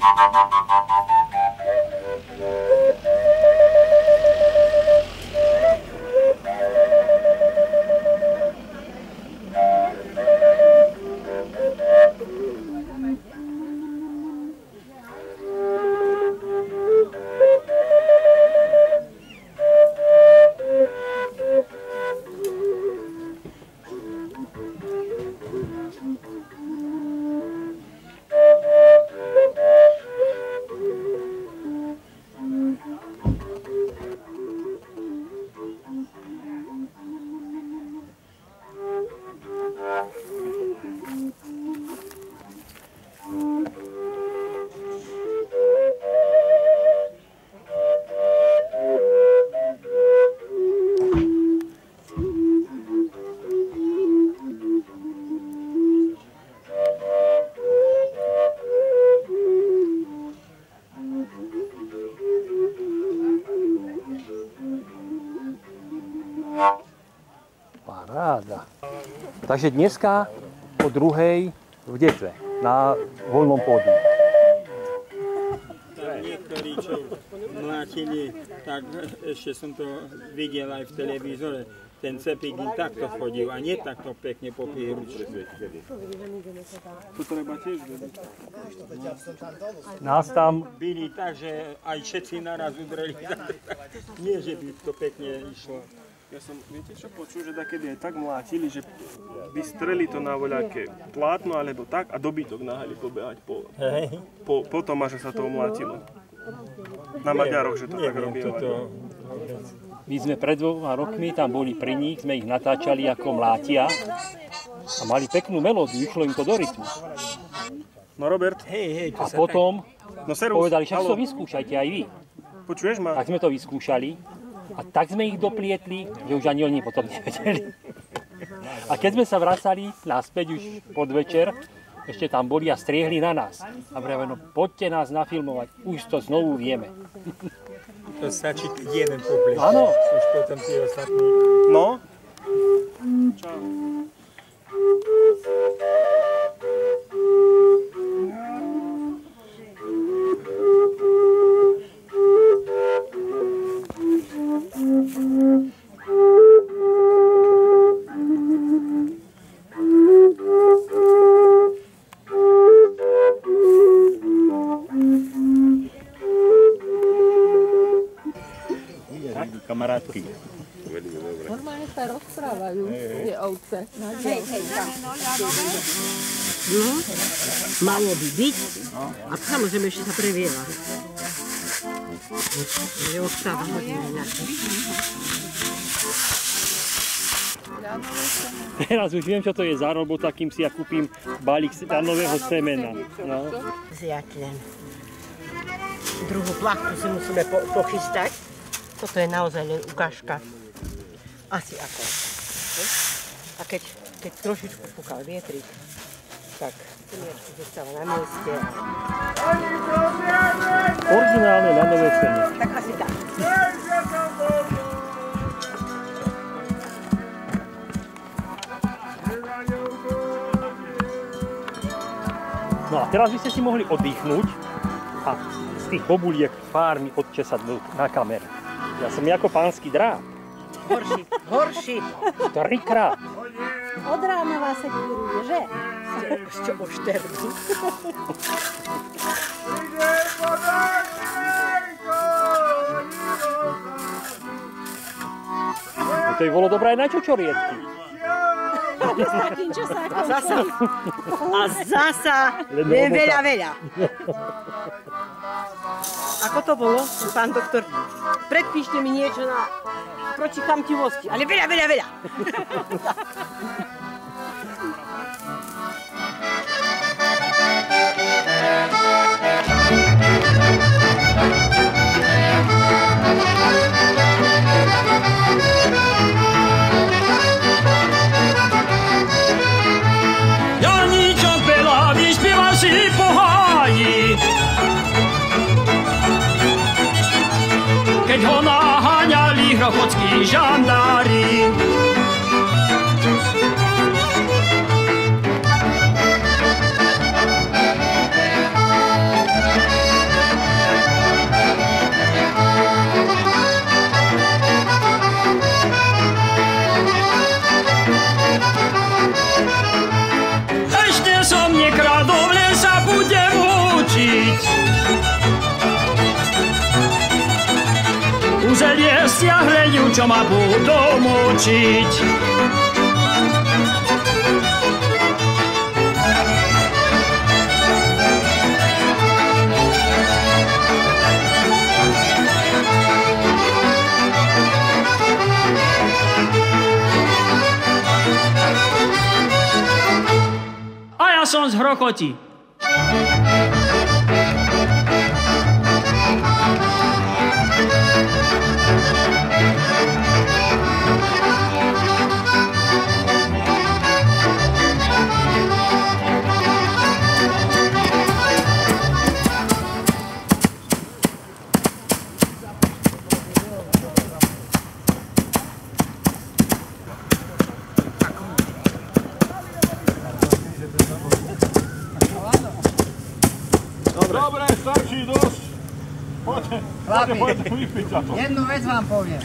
Thank you. Takže dneska po druhej v Detve na voľnom pódiu. Niektorí, čo mlátili, tak ešte som to videl aj v televízore. Ten cepík im takto chodil a nie takto pekne po príručku. To treba tiež vedieť. Nás tam Byli tak, že aj všetci naraz udreli. Nie, že by to pekne išlo. Ja som, viete čo počul, že takedy aj tak mlátili, že by streli to na voľaké plátno alebo tak a dobytok nahali pobehať po, po, po tom, že sa to omlátilo. Na Maďaroch, že to tak Neviem, robí. toto... My sme pred dvoma rokmi tam boli pri nich, sme ich natáčali ako mlátia a mali peknú melódiu, išlo im to do rytmu. No Robert, Hej, hej, A sa potom no servus, povedali, haló, to vyskúšajte aj vy. počuješ ma? Tak sme to vyskúšali a tak sme ich doplietli, že už ani oni potom nevedeli. A keď sme sa vracali naspäť už podvečer, ešte tam boli a striehli na nás. A vravé, no poďte nás nafilmovať, už to znovu vieme. to stačí jeden poblíž. Áno. Už potom tí ostatní. No? Kamarátky. Normálne sa rozprávajú tie ovce. Malo by byť. A samozrejme ešte sa previera. Že ostáva. Teraz už viem, čo to je za robota, kým si ja kúpim balík nového semena. No. Zjať len. Druhú plachtu si musíme po, pochystať. Toto je naozaj len ukážka. Asi ako. A keď, keď trošičku fúkal vietrik, tak semiačky zostáva na mieste. Originálne ľadové semena. Tak asi tak. No a teraz by ste si mohli oddychnúť a z tých bobuliek pármi odčesať do- na kamere. Ja som ako pánsky dráp. Horší, horší. Trikrát. Od rána vás sa kuruje, že? Ešte o šterbu. No to by bolo dobré aj na takým časákom. Zasa. A zasa. Robota. veľa, veľa. Ako to bolo, pán doktor? Predpíšte mi niečo na proti chamtivosti, ale veľa, veľa, veľa. Keď ho naháňali hrochodskí žandári. Čo ma budú mučiť. Som z Hrokoti. Poďte, poďte, poďte vypiť za to. Jednu vec vám poviem.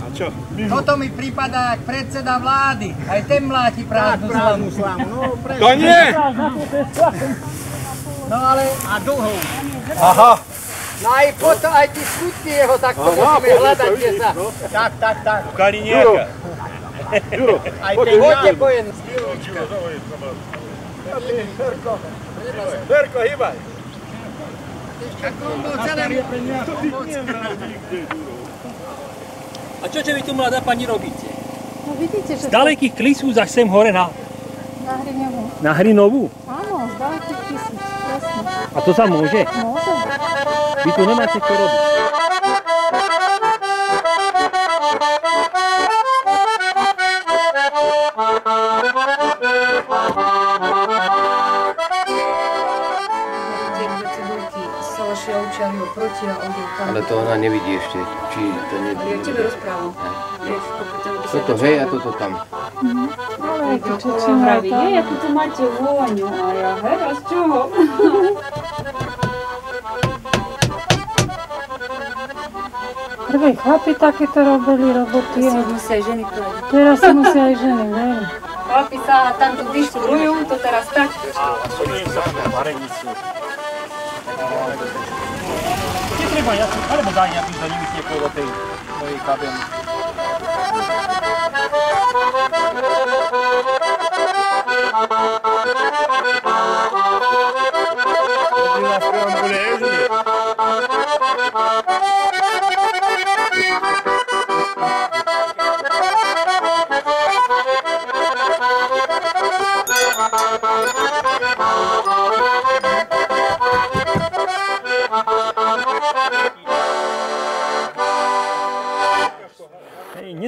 A čo? Toto mi prípada jak predseda vlády. Aj ten mláti prázdnu slavu. No, pre... To nie! no ale... A dlhou. Aha. No aj potom, aj tí skutky jeho takto musíme hľadať, kde sa... Tak, tak, tak. Kaliniaka. Juro, Aj ten Poďte po jednu. Verko, hýbaj. On bol celé... A čože vy tu mladá pani robíte? No vidíte, že Z dalekých klisúzach sem hore na, na Hriňovu. na Hrinovú. Áno, z dalekých tisíc, jasne. A to sa môže? Môže. Vy tu nemáte čo robiť. Sa vaši aučiari oproti a on je tam. Ale to ona nevidí ešte, či to Ja nebude. tebe rozprávam. Sa Toto hej a toto tam. Ale viete, čo vraví, má nie, ako tu máte vôňu. A ja, hej, a z čoho? Prví chlapi takéto robili roboty. Si A musia aj ženy platiť. teraz sa musia aj ženy, verí. Chlapi sa tam tu vyštrujú, to teraz tak. Netreba, ja si, alebo daj nejaký za nimi niekto do tej mojej kabiny. Hej,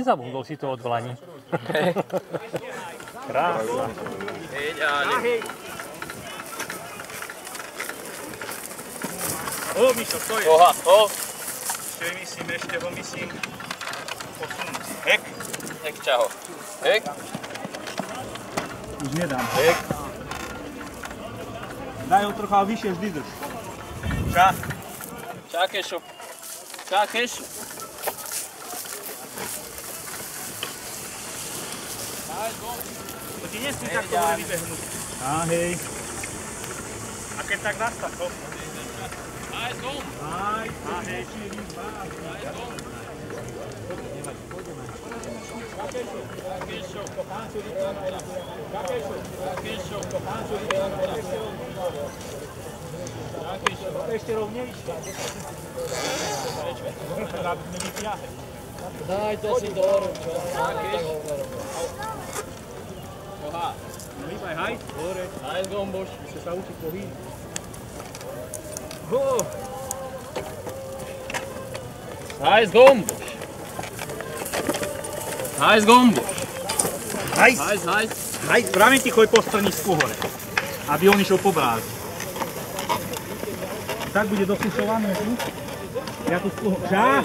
nezabudol si to odvolanie. Krásne. O, Mišo, to je. Oha, o, Ešte myslím, ešte ho myslím posunúť. Hek. hek čaho. Hek, Už nedám. hek. Daj ho trocha vyššie vždy drž. Ča. Čakešo. Čakešo. To ti nesmí takto hore vybehnúť. Á, hej. A keď tak nastav, to. Aj, dom. Aj, á, hej. Aj, dom. Ešte rovnejšie. Aby sme vyťahli. Daj to si do oru, čo? Oha, No hýbaj, haj. Hore. aj z gomboš. Ešte sa učiť pohyb. Aj z gomboš. Aj z gomboš. Haj. Aj, aj. Haj, práve ti choď po strnisku hore. Aby on išiel po brázi. Tak bude dosušované tu. Ja tu spolu... Žá!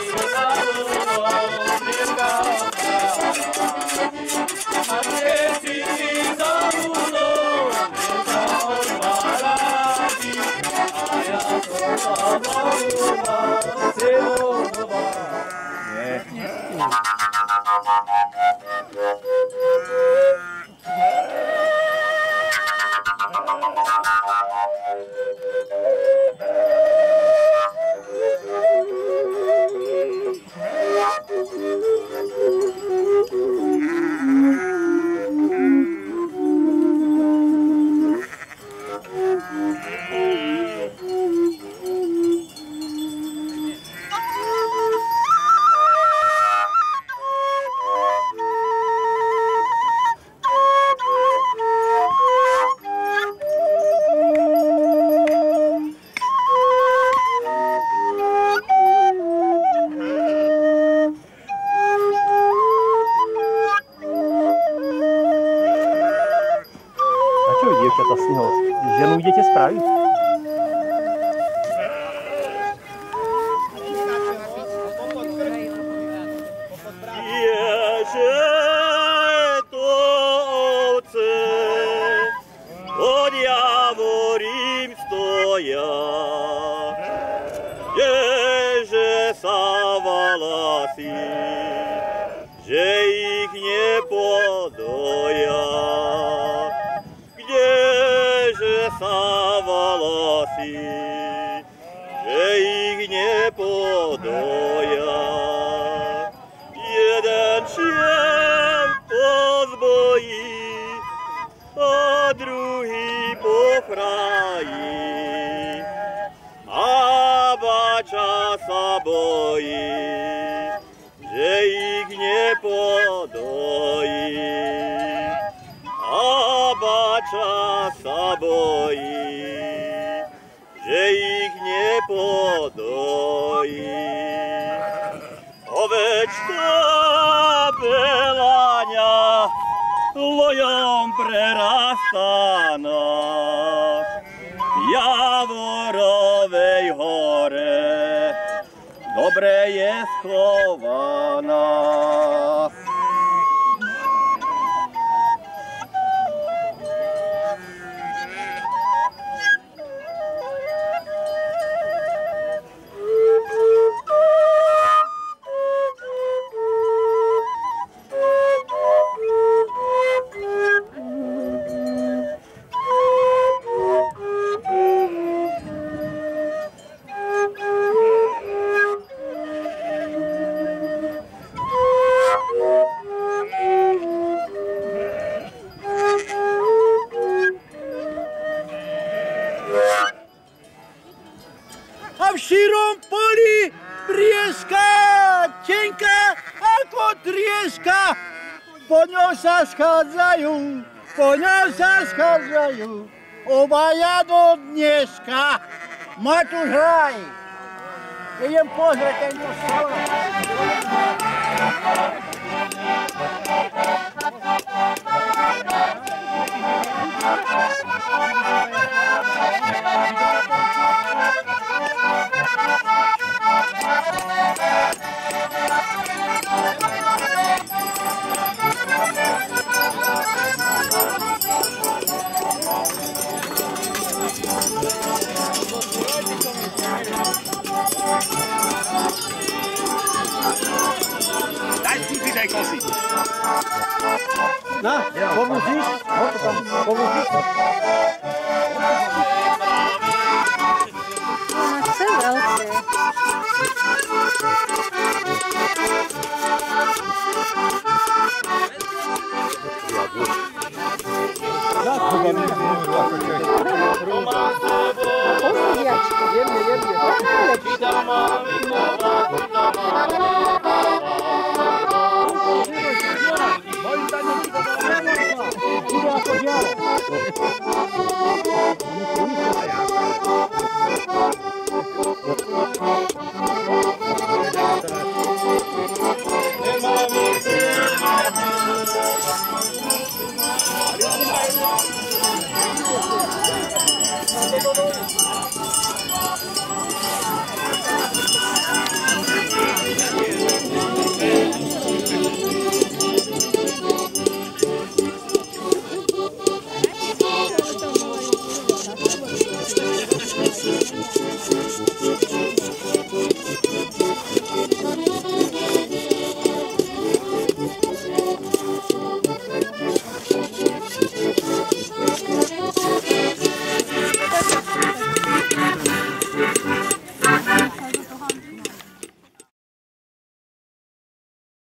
A čo dievčatá z neho? Ženu idete spraviť? Bojí, že ich nepodojí. A bača sa bojí, že ich nepodojí. Ovečka belania lojom prerastaná Javorovej dobre je trieska. Po ňou sa schádzajú, po ňou sa schádzajú, obaja do dneska. Matúš hraj, idem pozrieť tento Na, vamos ver vamos ver vamos ver vamos ver vamos ver vamos ver